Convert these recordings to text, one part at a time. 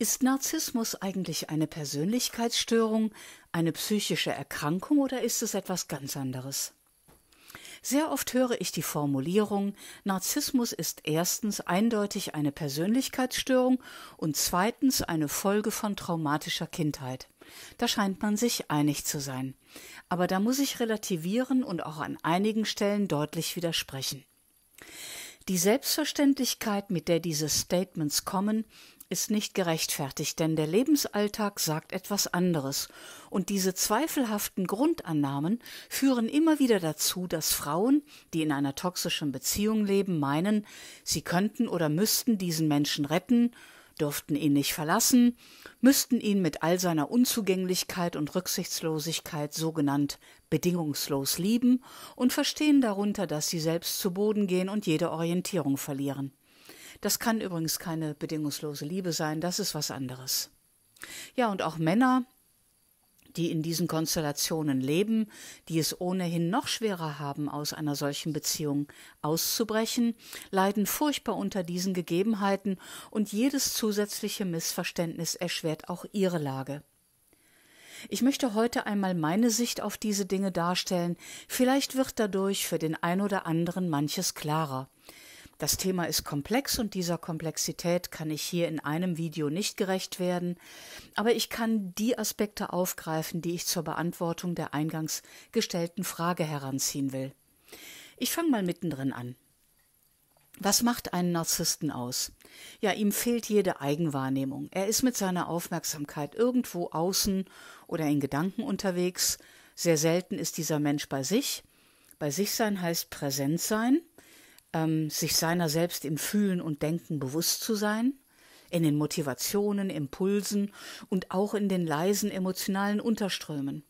Ist Narzissmus eigentlich eine Persönlichkeitsstörung, eine psychische Erkrankung oder ist es etwas ganz anderes? Sehr oft höre ich die Formulierung, Narzissmus ist erstens eindeutig eine Persönlichkeitsstörung und zweitens eine Folge von traumatischer Kindheit. Da scheint man sich einig zu sein. Aber da muss ich relativieren und auch an einigen Stellen deutlich widersprechen. Die Selbstverständlichkeit, mit der diese Statements kommen, ist nicht gerechtfertigt, denn der Lebensalltag sagt etwas anderes, und diese zweifelhaften Grundannahmen führen immer wieder dazu, dass Frauen, die in einer toxischen Beziehung leben, meinen, sie könnten oder müssten diesen Menschen retten, dürften ihn nicht verlassen, müssten ihn mit all seiner Unzugänglichkeit und Rücksichtslosigkeit sogenannt bedingungslos lieben und verstehen darunter, dass sie selbst zu Boden gehen und jede Orientierung verlieren. Das kann übrigens keine bedingungslose Liebe sein, das ist was anderes. Ja, und auch Männer, die in diesen Konstellationen leben, die es ohnehin noch schwerer haben, aus einer solchen Beziehung auszubrechen, leiden furchtbar unter diesen Gegebenheiten und jedes zusätzliche Missverständnis erschwert auch ihre Lage. Ich möchte heute einmal meine Sicht auf diese Dinge darstellen, vielleicht wird dadurch für den ein oder anderen manches klarer. Das Thema ist komplex und dieser Komplexität kann ich hier in einem Video nicht gerecht werden, aber ich kann die Aspekte aufgreifen, die ich zur Beantwortung der eingangs gestellten Frage heranziehen will. Ich fange mal mittendrin an. Was macht einen Narzissten aus? Ja, ihm fehlt jede Eigenwahrnehmung. Er ist mit seiner Aufmerksamkeit irgendwo außen oder in Gedanken unterwegs. Sehr selten ist dieser Mensch bei sich. Bei sich sein heißt präsent sein ähm, sich seiner selbst im Fühlen und Denken bewusst zu sein, in den Motivationen, Impulsen und auch in den leisen emotionalen Unterströmen.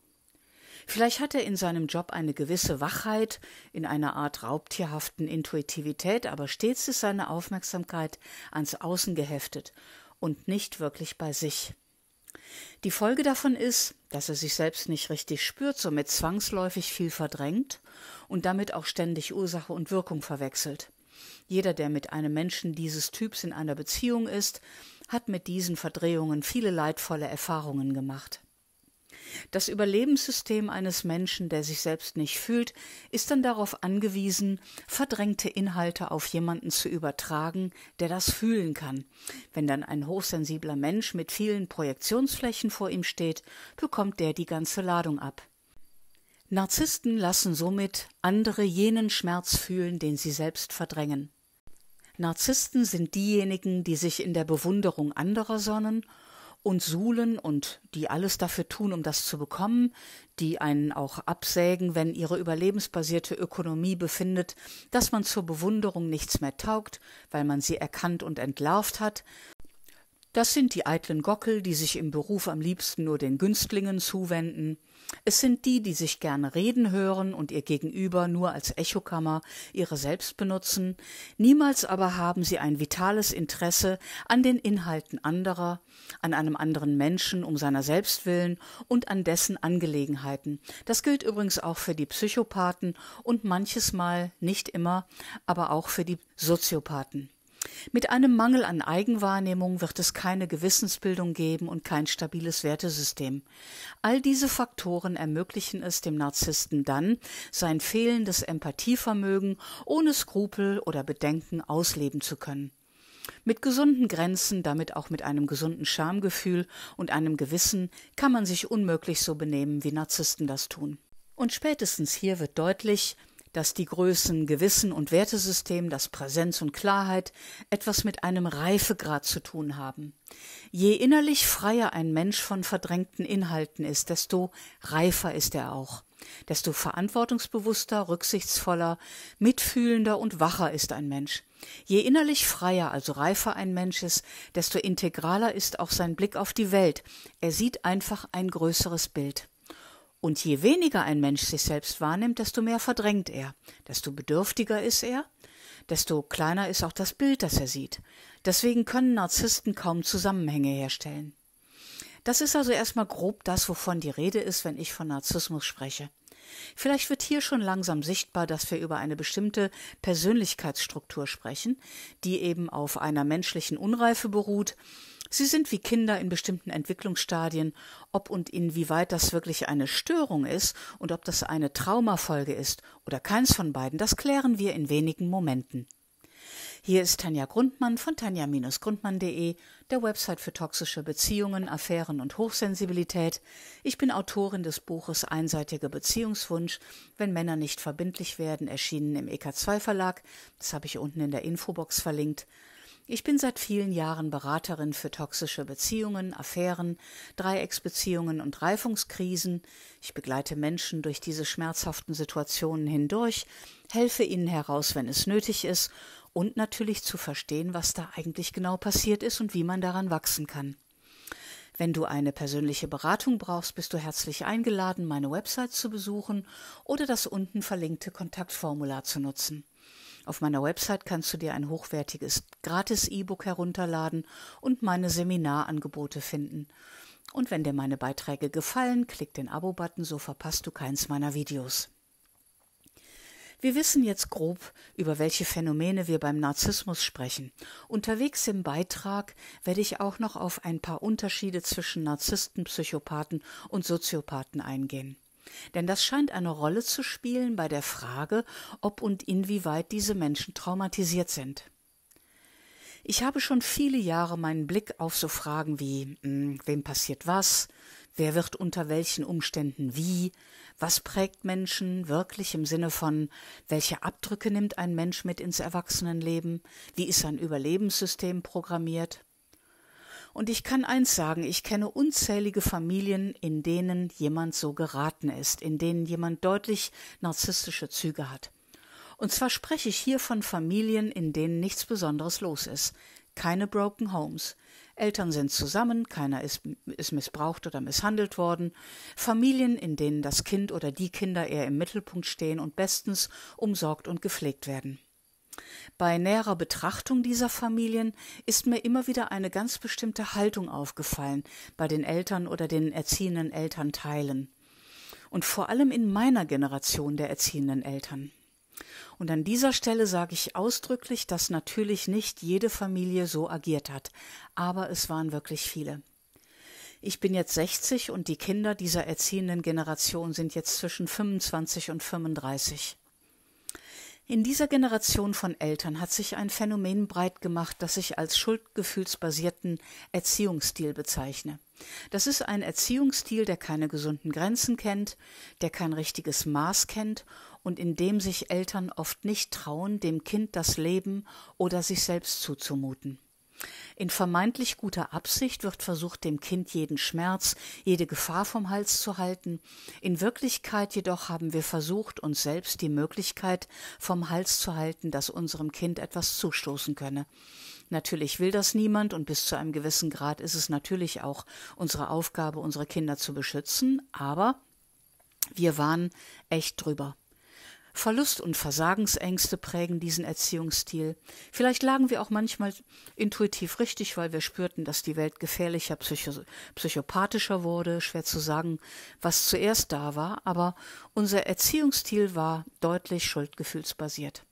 Vielleicht hat er in seinem Job eine gewisse Wachheit, in einer Art raubtierhaften Intuitivität, aber stets ist seine Aufmerksamkeit ans Außen geheftet und nicht wirklich bei sich. Die Folge davon ist, dass er sich selbst nicht richtig spürt, somit zwangsläufig viel verdrängt und damit auch ständig Ursache und Wirkung verwechselt. Jeder, der mit einem Menschen dieses Typs in einer Beziehung ist, hat mit diesen Verdrehungen viele leidvolle Erfahrungen gemacht. Das Überlebenssystem eines Menschen, der sich selbst nicht fühlt, ist dann darauf angewiesen, verdrängte Inhalte auf jemanden zu übertragen, der das fühlen kann. Wenn dann ein hochsensibler Mensch mit vielen Projektionsflächen vor ihm steht, bekommt der die ganze Ladung ab. Narzissten lassen somit andere jenen Schmerz fühlen, den sie selbst verdrängen. Narzissten sind diejenigen, die sich in der Bewunderung anderer sonnen und suhlen und die alles dafür tun, um das zu bekommen, die einen auch absägen, wenn ihre überlebensbasierte Ökonomie befindet, dass man zur Bewunderung nichts mehr taugt, weil man sie erkannt und entlarvt hat, das sind die eitlen Gockel, die sich im Beruf am liebsten nur den Günstlingen zuwenden. Es sind die, die sich gerne reden hören und ihr Gegenüber nur als Echokammer ihre selbst benutzen. Niemals aber haben sie ein vitales Interesse an den Inhalten anderer, an einem anderen Menschen um seiner selbst willen und an dessen Angelegenheiten. Das gilt übrigens auch für die Psychopathen und manches Mal, nicht immer, aber auch für die Soziopathen. Mit einem Mangel an Eigenwahrnehmung wird es keine Gewissensbildung geben und kein stabiles Wertesystem. All diese Faktoren ermöglichen es dem Narzissten dann, sein fehlendes Empathievermögen ohne Skrupel oder Bedenken ausleben zu können. Mit gesunden Grenzen, damit auch mit einem gesunden Schamgefühl und einem Gewissen, kann man sich unmöglich so benehmen, wie Narzissten das tun. Und spätestens hier wird deutlich, dass die Größen Gewissen und Wertesystem, das Präsenz und Klarheit etwas mit einem Reifegrad zu tun haben. Je innerlich freier ein Mensch von verdrängten Inhalten ist, desto reifer ist er auch, desto verantwortungsbewusster, rücksichtsvoller, mitfühlender und wacher ist ein Mensch. Je innerlich freier, also reifer ein Mensch ist, desto integraler ist auch sein Blick auf die Welt. Er sieht einfach ein größeres Bild. Und je weniger ein Mensch sich selbst wahrnimmt, desto mehr verdrängt er, desto bedürftiger ist er, desto kleiner ist auch das Bild, das er sieht. Deswegen können Narzissten kaum Zusammenhänge herstellen. Das ist also erstmal grob das, wovon die Rede ist, wenn ich von Narzissmus spreche. Vielleicht wird hier schon langsam sichtbar, dass wir über eine bestimmte Persönlichkeitsstruktur sprechen, die eben auf einer menschlichen Unreife beruht. Sie sind wie Kinder in bestimmten Entwicklungsstadien. Ob und inwieweit das wirklich eine Störung ist und ob das eine Traumafolge ist oder keins von beiden, das klären wir in wenigen Momenten. Hier ist Tanja Grundmann von tanja-grundmann.de, der Website für toxische Beziehungen, Affären und Hochsensibilität. Ich bin Autorin des Buches Einseitiger Beziehungswunsch, wenn Männer nicht verbindlich werden, erschienen im EK2 Verlag. Das habe ich unten in der Infobox verlinkt. Ich bin seit vielen Jahren Beraterin für toxische Beziehungen, Affären, Dreiecksbeziehungen und Reifungskrisen. Ich begleite Menschen durch diese schmerzhaften Situationen hindurch, helfe ihnen heraus, wenn es nötig ist und natürlich zu verstehen, was da eigentlich genau passiert ist und wie man daran wachsen kann. Wenn du eine persönliche Beratung brauchst, bist du herzlich eingeladen, meine Website zu besuchen oder das unten verlinkte Kontaktformular zu nutzen. Auf meiner Website kannst du dir ein hochwertiges Gratis-E-Book herunterladen und meine Seminarangebote finden. Und wenn dir meine Beiträge gefallen, klick den Abo-Button, so verpasst du keins meiner Videos. Wir wissen jetzt grob, über welche Phänomene wir beim Narzissmus sprechen. Unterwegs im Beitrag werde ich auch noch auf ein paar Unterschiede zwischen Narzissten, Psychopathen und Soziopathen eingehen. Denn das scheint eine Rolle zu spielen bei der Frage, ob und inwieweit diese Menschen traumatisiert sind. Ich habe schon viele Jahre meinen Blick auf so Fragen wie hm, wem passiert was, wer wird unter welchen Umständen wie, was prägt Menschen wirklich im Sinne von, welche Abdrücke nimmt ein Mensch mit ins Erwachsenenleben? Wie ist sein Überlebenssystem programmiert? Und ich kann eins sagen, ich kenne unzählige Familien, in denen jemand so geraten ist, in denen jemand deutlich narzisstische Züge hat. Und zwar spreche ich hier von Familien, in denen nichts Besonderes los ist. Keine Broken Homes, Eltern sind zusammen, keiner ist, ist missbraucht oder misshandelt worden, Familien, in denen das Kind oder die Kinder eher im Mittelpunkt stehen und bestens umsorgt und gepflegt werden. Bei näherer Betrachtung dieser Familien ist mir immer wieder eine ganz bestimmte Haltung aufgefallen bei den Eltern oder den erziehenden Elternteilen. Und vor allem in meiner Generation der erziehenden Eltern. Und an dieser Stelle sage ich ausdrücklich, dass natürlich nicht jede Familie so agiert hat, aber es waren wirklich viele. Ich bin jetzt 60 und die Kinder dieser erziehenden Generation sind jetzt zwischen 25 und 35. In dieser Generation von Eltern hat sich ein Phänomen breit gemacht, das ich als schuldgefühlsbasierten Erziehungsstil bezeichne. Das ist ein Erziehungsstil, der keine gesunden Grenzen kennt, der kein richtiges Maß kennt und in dem sich Eltern oft nicht trauen, dem Kind das Leben oder sich selbst zuzumuten. In vermeintlich guter Absicht wird versucht, dem Kind jeden Schmerz, jede Gefahr vom Hals zu halten. In Wirklichkeit jedoch haben wir versucht, uns selbst die Möglichkeit vom Hals zu halten, dass unserem Kind etwas zustoßen könne. Natürlich will das niemand und bis zu einem gewissen Grad ist es natürlich auch unsere Aufgabe, unsere Kinder zu beschützen, aber wir waren echt drüber. Verlust und Versagensängste prägen diesen Erziehungsstil. Vielleicht lagen wir auch manchmal intuitiv richtig, weil wir spürten, dass die Welt gefährlicher, psycho psychopathischer wurde. Schwer zu sagen, was zuerst da war, aber unser Erziehungsstil war deutlich schuldgefühlsbasiert.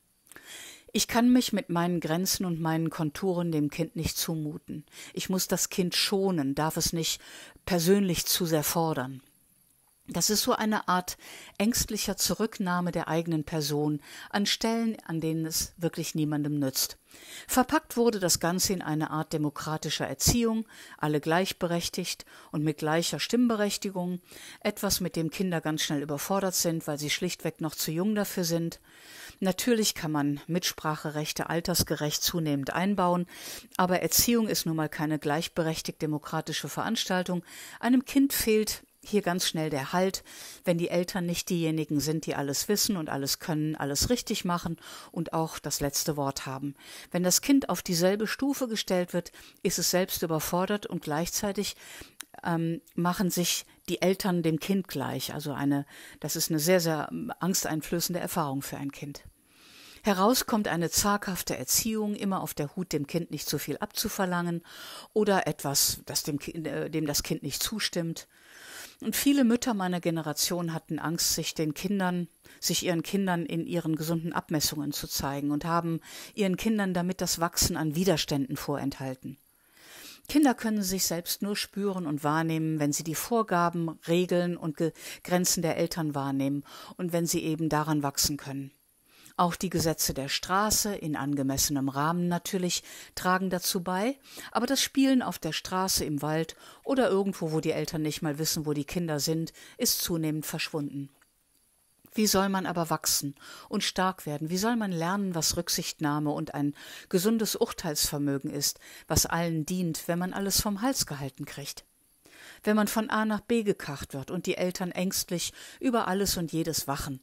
Ich kann mich mit meinen Grenzen und meinen Konturen dem Kind nicht zumuten. Ich muss das Kind schonen, darf es nicht persönlich zu sehr fordern. Das ist so eine Art ängstlicher Zurücknahme der eigenen Person an Stellen, an denen es wirklich niemandem nützt. Verpackt wurde das Ganze in eine Art demokratischer Erziehung, alle gleichberechtigt und mit gleicher Stimmberechtigung, etwas, mit dem Kinder ganz schnell überfordert sind, weil sie schlichtweg noch zu jung dafür sind. Natürlich kann man Mitspracherechte altersgerecht zunehmend einbauen, aber Erziehung ist nun mal keine gleichberechtigt demokratische Veranstaltung. Einem Kind fehlt hier ganz schnell der Halt, wenn die Eltern nicht diejenigen sind, die alles wissen und alles können, alles richtig machen und auch das letzte Wort haben. Wenn das Kind auf dieselbe Stufe gestellt wird, ist es selbst überfordert und gleichzeitig ähm, machen sich die Eltern dem Kind gleich. Also eine, das ist eine sehr, sehr ähm, angsteinflößende Erfahrung für ein Kind. Heraus kommt eine zaghafte Erziehung, immer auf der Hut, dem Kind nicht zu viel abzuverlangen oder etwas, das dem, äh, dem das Kind nicht zustimmt. Und viele Mütter meiner Generation hatten Angst, sich den Kindern, sich ihren Kindern in ihren gesunden Abmessungen zu zeigen und haben ihren Kindern damit das Wachsen an Widerständen vorenthalten. Kinder können sich selbst nur spüren und wahrnehmen, wenn sie die Vorgaben, Regeln und Grenzen der Eltern wahrnehmen und wenn sie eben daran wachsen können. Auch die Gesetze der Straße, in angemessenem Rahmen natürlich, tragen dazu bei, aber das Spielen auf der Straße, im Wald oder irgendwo, wo die Eltern nicht mal wissen, wo die Kinder sind, ist zunehmend verschwunden. Wie soll man aber wachsen und stark werden? Wie soll man lernen, was Rücksichtnahme und ein gesundes Urteilsvermögen ist, was allen dient, wenn man alles vom Hals gehalten kriegt? Wenn man von A nach B gekarrt wird und die Eltern ängstlich über alles und jedes wachen,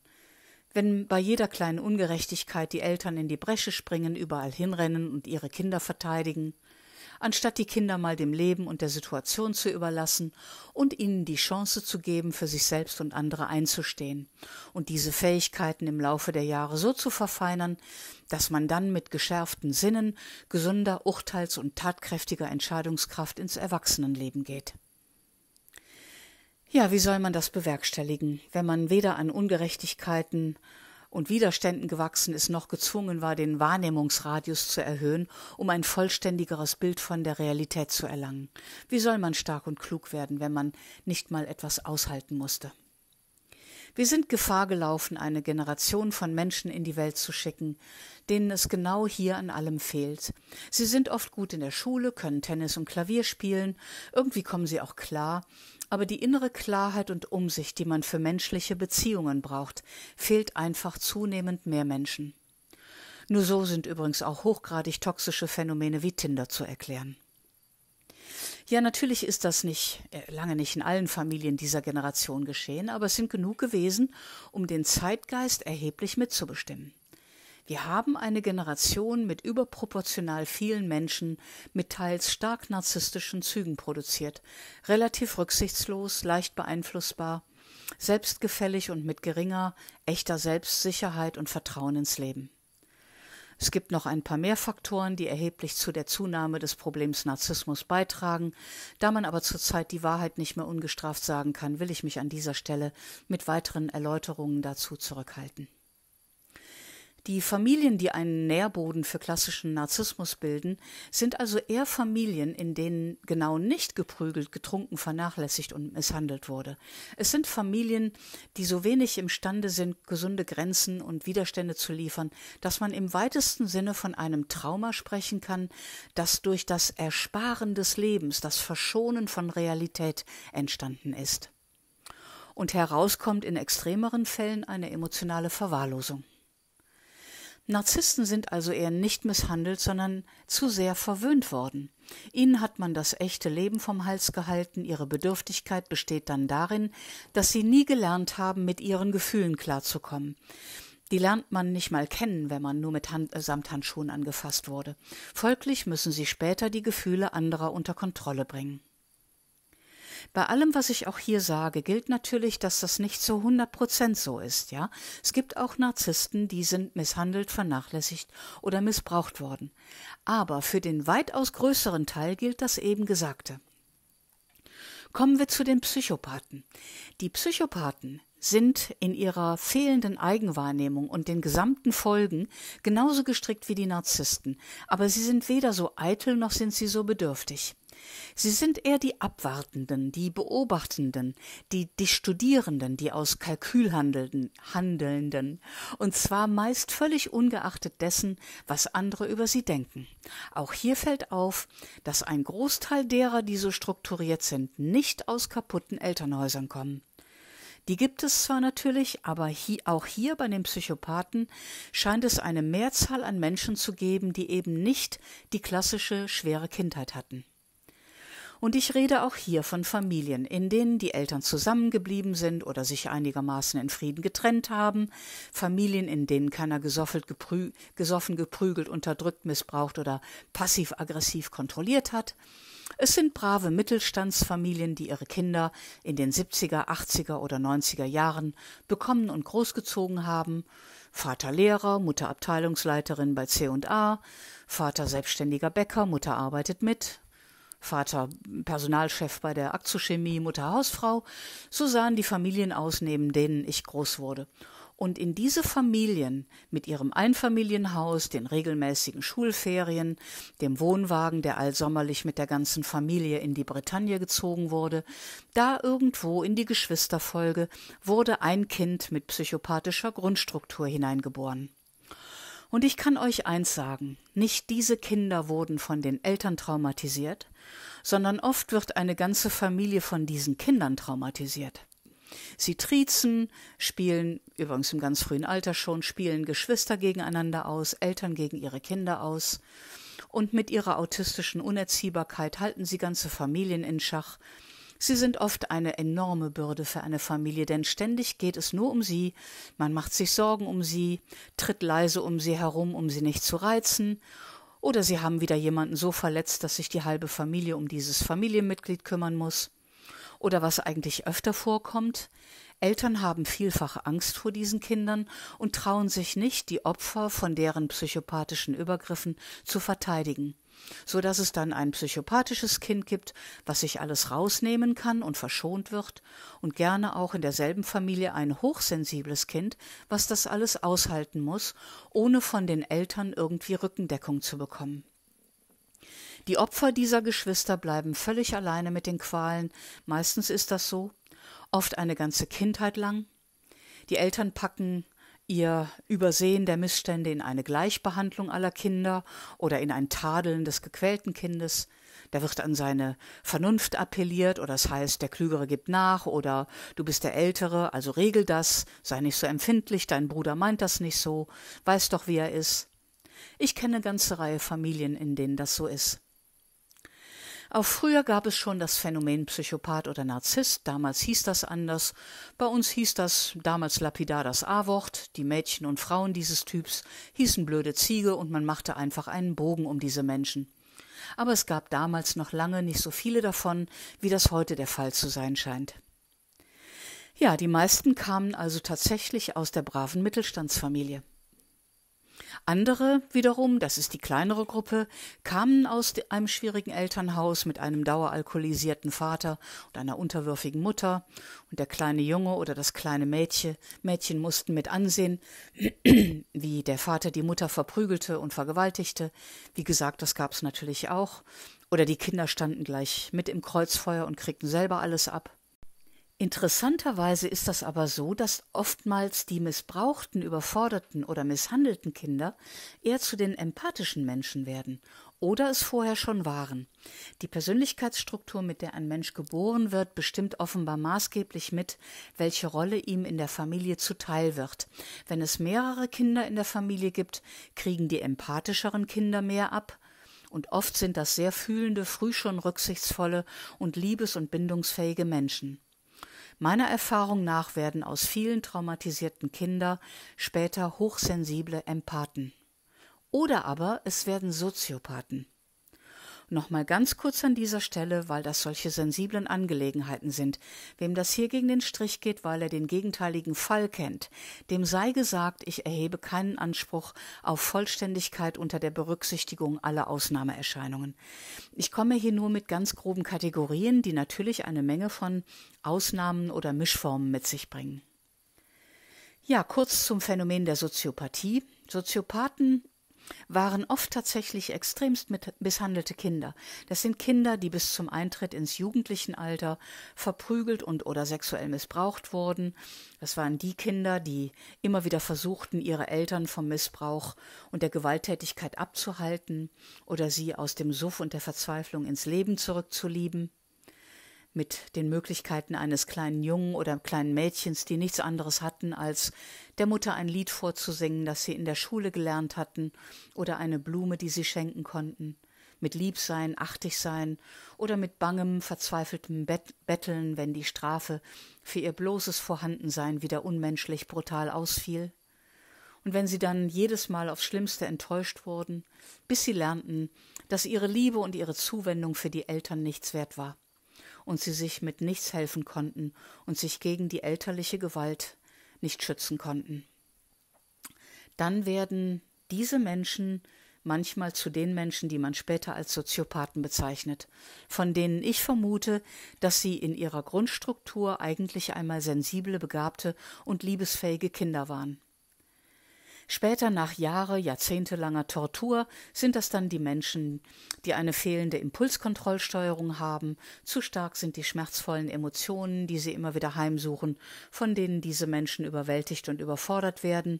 wenn bei jeder kleinen Ungerechtigkeit die Eltern in die Bresche springen, überall hinrennen und ihre Kinder verteidigen, anstatt die Kinder mal dem Leben und der Situation zu überlassen und ihnen die Chance zu geben, für sich selbst und andere einzustehen und diese Fähigkeiten im Laufe der Jahre so zu verfeinern, dass man dann mit geschärften Sinnen, gesunder Urteils- und tatkräftiger Entscheidungskraft ins Erwachsenenleben geht. Ja, wie soll man das bewerkstelligen, wenn man weder an Ungerechtigkeiten und Widerständen gewachsen ist, noch gezwungen war, den Wahrnehmungsradius zu erhöhen, um ein vollständigeres Bild von der Realität zu erlangen? Wie soll man stark und klug werden, wenn man nicht mal etwas aushalten musste? Wir sind Gefahr gelaufen, eine Generation von Menschen in die Welt zu schicken, denen es genau hier an allem fehlt. Sie sind oft gut in der Schule, können Tennis und Klavier spielen, irgendwie kommen sie auch klar, aber die innere Klarheit und Umsicht, die man für menschliche Beziehungen braucht, fehlt einfach zunehmend mehr Menschen. Nur so sind übrigens auch hochgradig toxische Phänomene wie Tinder zu erklären. Ja, natürlich ist das nicht äh, lange nicht in allen Familien dieser Generation geschehen, aber es sind genug gewesen, um den Zeitgeist erheblich mitzubestimmen. Wir haben eine Generation mit überproportional vielen Menschen mit teils stark narzisstischen Zügen produziert, relativ rücksichtslos, leicht beeinflussbar, selbstgefällig und mit geringer, echter Selbstsicherheit und Vertrauen ins Leben. Es gibt noch ein paar mehr Faktoren, die erheblich zu der Zunahme des Problems Narzissmus beitragen. Da man aber zurzeit die Wahrheit nicht mehr ungestraft sagen kann, will ich mich an dieser Stelle mit weiteren Erläuterungen dazu zurückhalten. Die Familien, die einen Nährboden für klassischen Narzissmus bilden, sind also eher Familien, in denen genau nicht geprügelt, getrunken, vernachlässigt und misshandelt wurde. Es sind Familien, die so wenig imstande sind, gesunde Grenzen und Widerstände zu liefern, dass man im weitesten Sinne von einem Trauma sprechen kann, das durch das Ersparen des Lebens, das Verschonen von Realität entstanden ist. Und herauskommt in extremeren Fällen eine emotionale Verwahrlosung. Narzissten sind also eher nicht misshandelt, sondern zu sehr verwöhnt worden. Ihnen hat man das echte Leben vom Hals gehalten, ihre Bedürftigkeit besteht dann darin, dass sie nie gelernt haben, mit ihren Gefühlen klarzukommen. Die lernt man nicht mal kennen, wenn man nur mit Hand, äh, Samthandschuhen angefasst wurde. Folglich müssen sie später die Gefühle anderer unter Kontrolle bringen. Bei allem, was ich auch hier sage, gilt natürlich, dass das nicht zu 100 Prozent so ist, ja. Es gibt auch Narzissten, die sind misshandelt, vernachlässigt oder missbraucht worden. Aber für den weitaus größeren Teil gilt das eben Gesagte. Kommen wir zu den Psychopathen. Die Psychopathen sind in ihrer fehlenden Eigenwahrnehmung und den gesamten Folgen genauso gestrickt wie die Narzissten, aber sie sind weder so eitel noch sind sie so bedürftig. Sie sind eher die Abwartenden, die Beobachtenden, die, die Studierenden, die aus Kalkül handelnden, Handelnden, und zwar meist völlig ungeachtet dessen, was andere über sie denken. Auch hier fällt auf, dass ein Großteil derer, die so strukturiert sind, nicht aus kaputten Elternhäusern kommen. Die gibt es zwar natürlich, aber hier, auch hier bei den Psychopathen scheint es eine Mehrzahl an Menschen zu geben, die eben nicht die klassische schwere Kindheit hatten. Und ich rede auch hier von Familien, in denen die Eltern zusammengeblieben sind oder sich einigermaßen in Frieden getrennt haben, Familien, in denen keiner gesoffelt, geprü gesoffen, geprügelt, unterdrückt, missbraucht oder passiv-aggressiv kontrolliert hat. Es sind brave Mittelstandsfamilien, die ihre Kinder in den 70er, 80er oder 90er Jahren bekommen und großgezogen haben. Vater Lehrer, Mutter Abteilungsleiterin bei C&A, Vater selbstständiger Bäcker, Mutter arbeitet mit, Vater Personalchef bei der Akzochemie, Mutter Hausfrau. So sahen die Familien aus, neben denen ich groß wurde. Und in diese Familien mit ihrem Einfamilienhaus, den regelmäßigen Schulferien, dem Wohnwagen, der allsommerlich mit der ganzen Familie in die Bretagne gezogen wurde, da irgendwo in die Geschwisterfolge wurde ein Kind mit psychopathischer Grundstruktur hineingeboren. Und ich kann euch eins sagen, nicht diese Kinder wurden von den Eltern traumatisiert, sondern oft wird eine ganze Familie von diesen Kindern traumatisiert. Sie triezen, spielen, übrigens im ganz frühen Alter schon, spielen Geschwister gegeneinander aus, Eltern gegen ihre Kinder aus. Und mit ihrer autistischen Unerziehbarkeit halten sie ganze Familien in Schach, Sie sind oft eine enorme Bürde für eine Familie, denn ständig geht es nur um sie, man macht sich Sorgen um sie, tritt leise um sie herum, um sie nicht zu reizen, oder sie haben wieder jemanden so verletzt, dass sich die halbe Familie um dieses Familienmitglied kümmern muss. Oder was eigentlich öfter vorkommt, Eltern haben vielfach Angst vor diesen Kindern und trauen sich nicht, die Opfer von deren psychopathischen Übergriffen zu verteidigen so dass es dann ein psychopathisches Kind gibt, was sich alles rausnehmen kann und verschont wird, und gerne auch in derselben Familie ein hochsensibles Kind, was das alles aushalten muss, ohne von den Eltern irgendwie Rückendeckung zu bekommen. Die Opfer dieser Geschwister bleiben völlig alleine mit den Qualen, meistens ist das so, oft eine ganze Kindheit lang. Die Eltern packen ihr Übersehen der Missstände in eine Gleichbehandlung aller Kinder oder in ein Tadeln des gequälten Kindes. Da wird an seine Vernunft appelliert, oder das heißt, der Klügere gibt nach, oder du bist der Ältere, also regel das, sei nicht so empfindlich, dein Bruder meint das nicht so, weiß doch, wie er ist. Ich kenne ganze Reihe Familien, in denen das so ist. Auch früher gab es schon das Phänomen Psychopath oder Narzisst, damals hieß das anders. Bei uns hieß das damals lapidar das A-Wort, die Mädchen und Frauen dieses Typs hießen blöde Ziege und man machte einfach einen Bogen um diese Menschen. Aber es gab damals noch lange nicht so viele davon, wie das heute der Fall zu sein scheint. Ja, die meisten kamen also tatsächlich aus der braven Mittelstandsfamilie. Andere wiederum, das ist die kleinere Gruppe, kamen aus einem schwierigen Elternhaus mit einem daueralkoholisierten Vater und einer unterwürfigen Mutter, und der kleine Junge oder das kleine Mädchen, Mädchen mussten mit ansehen, wie der Vater die Mutter verprügelte und vergewaltigte. Wie gesagt, das gab es natürlich auch. Oder die Kinder standen gleich mit im Kreuzfeuer und kriegten selber alles ab. Interessanterweise ist das aber so, dass oftmals die missbrauchten, überforderten oder misshandelten Kinder eher zu den empathischen Menschen werden oder es vorher schon waren. Die Persönlichkeitsstruktur, mit der ein Mensch geboren wird, bestimmt offenbar maßgeblich mit, welche Rolle ihm in der Familie zuteil wird. Wenn es mehrere Kinder in der Familie gibt, kriegen die empathischeren Kinder mehr ab, und oft sind das sehr fühlende, früh schon rücksichtsvolle und liebes- und bindungsfähige Menschen. Meiner Erfahrung nach werden aus vielen traumatisierten Kinder später hochsensible Empathen. Oder aber es werden Soziopathen. Nochmal ganz kurz an dieser Stelle, weil das solche sensiblen Angelegenheiten sind. Wem das hier gegen den Strich geht, weil er den gegenteiligen Fall kennt, dem sei gesagt, ich erhebe keinen Anspruch auf Vollständigkeit unter der Berücksichtigung aller Ausnahmeerscheinungen. Ich komme hier nur mit ganz groben Kategorien, die natürlich eine Menge von Ausnahmen oder Mischformen mit sich bringen. Ja, kurz zum Phänomen der Soziopathie. Soziopathen waren oft tatsächlich extremst misshandelte Kinder. Das sind Kinder, die bis zum Eintritt ins Jugendlichenalter verprügelt und oder sexuell missbraucht wurden. Das waren die Kinder, die immer wieder versuchten, ihre Eltern vom Missbrauch und der Gewalttätigkeit abzuhalten oder sie aus dem Suff und der Verzweiflung ins Leben zurückzulieben mit den Möglichkeiten eines kleinen Jungen oder kleinen Mädchens, die nichts anderes hatten, als der Mutter ein Lied vorzusingen, das sie in der Schule gelernt hatten, oder eine Blume, die sie schenken konnten, mit Liebsein, achtig sein oder mit bangem, verzweifeltem Bet Betteln, wenn die Strafe für ihr bloßes Vorhandensein wieder unmenschlich brutal ausfiel. Und wenn sie dann jedes Mal aufs Schlimmste enttäuscht wurden, bis sie lernten, dass ihre Liebe und ihre Zuwendung für die Eltern nichts wert war und sie sich mit nichts helfen konnten und sich gegen die elterliche Gewalt nicht schützen konnten. Dann werden diese Menschen manchmal zu den Menschen, die man später als Soziopathen bezeichnet, von denen ich vermute, dass sie in ihrer Grundstruktur eigentlich einmal sensible, begabte und liebesfähige Kinder waren. Später, nach Jahre, jahrzehntelanger Tortur, sind das dann die Menschen, die eine fehlende Impulskontrollsteuerung haben, zu stark sind die schmerzvollen Emotionen, die sie immer wieder heimsuchen, von denen diese Menschen überwältigt und überfordert werden.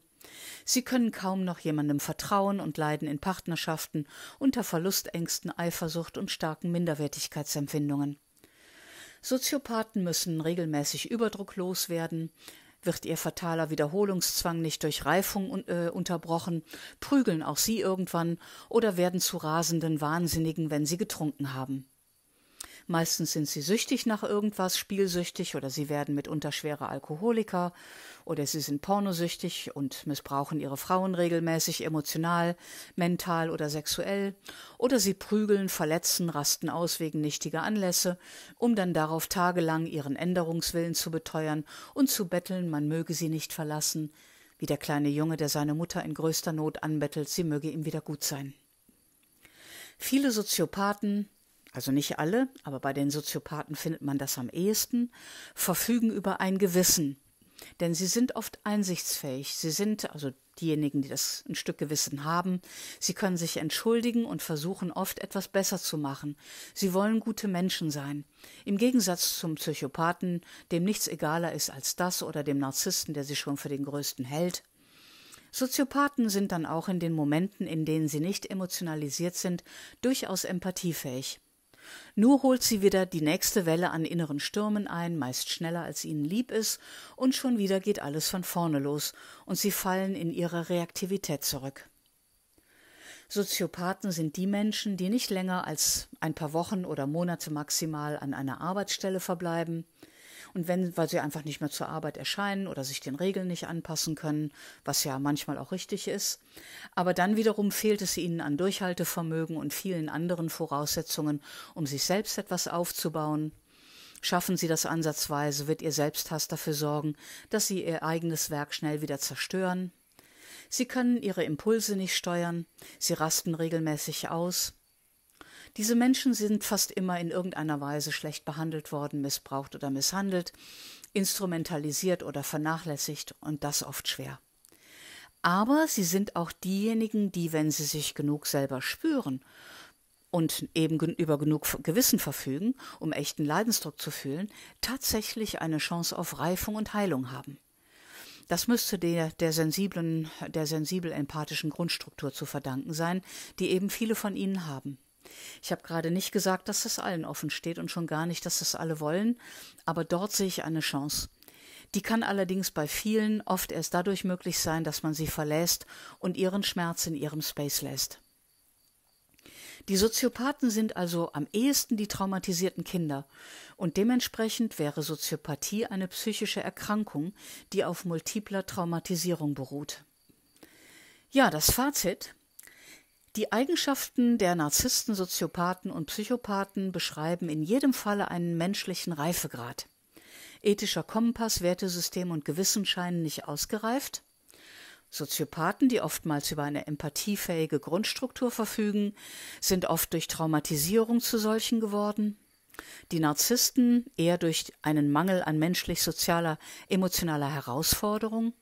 Sie können kaum noch jemandem vertrauen und leiden in Partnerschaften unter Verlustängsten, Eifersucht und starken Minderwertigkeitsempfindungen. Soziopathen müssen regelmäßig überdrucklos werden, wird ihr fataler Wiederholungszwang nicht durch Reifung äh, unterbrochen, prügeln auch sie irgendwann oder werden zu rasenden Wahnsinnigen, wenn sie getrunken haben. Meistens sind sie süchtig nach irgendwas, spielsüchtig oder sie werden mitunter schwere Alkoholiker oder sie sind pornosüchtig und missbrauchen ihre Frauen regelmäßig emotional, mental oder sexuell oder sie prügeln, verletzen, rasten aus wegen nichtiger Anlässe, um dann darauf tagelang ihren Änderungswillen zu beteuern und zu betteln, man möge sie nicht verlassen, wie der kleine Junge, der seine Mutter in größter Not anbettelt, sie möge ihm wieder gut sein. Viele Soziopathen, also nicht alle, aber bei den Soziopathen findet man das am ehesten, verfügen über ein Gewissen. Denn sie sind oft einsichtsfähig. Sie sind, also diejenigen, die das ein Stück Gewissen haben, sie können sich entschuldigen und versuchen oft etwas besser zu machen. Sie wollen gute Menschen sein. Im Gegensatz zum Psychopathen, dem nichts egaler ist als das, oder dem Narzissten, der sich schon für den Größten hält. Soziopathen sind dann auch in den Momenten, in denen sie nicht emotionalisiert sind, durchaus empathiefähig. Nur holt sie wieder die nächste Welle an inneren Stürmen ein, meist schneller als ihnen lieb ist, und schon wieder geht alles von vorne los, und sie fallen in ihre Reaktivität zurück. Soziopathen sind die Menschen, die nicht länger als ein paar Wochen oder Monate maximal an einer Arbeitsstelle verbleiben, und wenn, weil sie einfach nicht mehr zur Arbeit erscheinen oder sich den Regeln nicht anpassen können, was ja manchmal auch richtig ist. Aber dann wiederum fehlt es ihnen an Durchhaltevermögen und vielen anderen Voraussetzungen, um sich selbst etwas aufzubauen. Schaffen sie das ansatzweise, wird ihr Selbsthass dafür sorgen, dass sie ihr eigenes Werk schnell wieder zerstören. Sie können ihre Impulse nicht steuern, sie rasten regelmäßig aus, diese Menschen sind fast immer in irgendeiner Weise schlecht behandelt worden, missbraucht oder misshandelt, instrumentalisiert oder vernachlässigt und das oft schwer. Aber sie sind auch diejenigen, die, wenn sie sich genug selber spüren und eben über genug Gewissen verfügen, um echten Leidensdruck zu fühlen, tatsächlich eine Chance auf Reifung und Heilung haben. Das müsste der, der sensiblen, der sensibel empathischen Grundstruktur zu verdanken sein, die eben viele von ihnen haben. Ich habe gerade nicht gesagt, dass das allen offen steht und schon gar nicht, dass das alle wollen, aber dort sehe ich eine Chance. Die kann allerdings bei vielen oft erst dadurch möglich sein, dass man sie verlässt und ihren Schmerz in ihrem Space lässt. Die Soziopathen sind also am ehesten die traumatisierten Kinder und dementsprechend wäre Soziopathie eine psychische Erkrankung, die auf multipler Traumatisierung beruht. Ja, das Fazit die Eigenschaften der Narzissten, Soziopathen und Psychopathen beschreiben in jedem Falle einen menschlichen Reifegrad. Ethischer Kompass, Wertesystem und Gewissen scheinen nicht ausgereift. Soziopathen, die oftmals über eine empathiefähige Grundstruktur verfügen, sind oft durch Traumatisierung zu solchen geworden. Die Narzissten eher durch einen Mangel an menschlich-sozialer, emotionaler Herausforderung.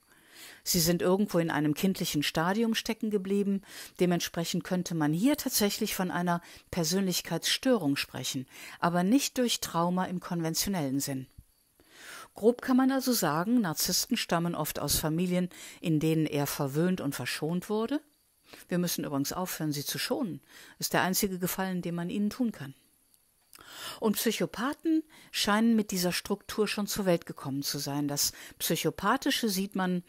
Sie sind irgendwo in einem kindlichen Stadium stecken geblieben. Dementsprechend könnte man hier tatsächlich von einer Persönlichkeitsstörung sprechen, aber nicht durch Trauma im konventionellen Sinn. Grob kann man also sagen, Narzissten stammen oft aus Familien, in denen er verwöhnt und verschont wurde. Wir müssen übrigens aufhören, sie zu schonen. Ist der einzige Gefallen, den man ihnen tun kann. Und Psychopathen scheinen mit dieser Struktur schon zur Welt gekommen zu sein. Das Psychopathische sieht man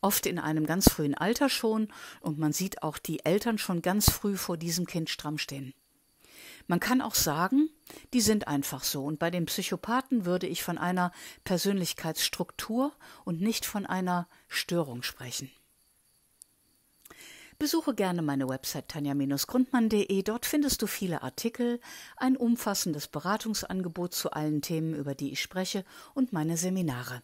oft in einem ganz frühen Alter schon und man sieht auch die Eltern schon ganz früh vor diesem Kind stramm stehen. Man kann auch sagen, die sind einfach so. Und bei den Psychopathen würde ich von einer Persönlichkeitsstruktur und nicht von einer Störung sprechen. Besuche gerne meine Website tanja-grundmann.de. Dort findest du viele Artikel, ein umfassendes Beratungsangebot zu allen Themen, über die ich spreche und meine Seminare.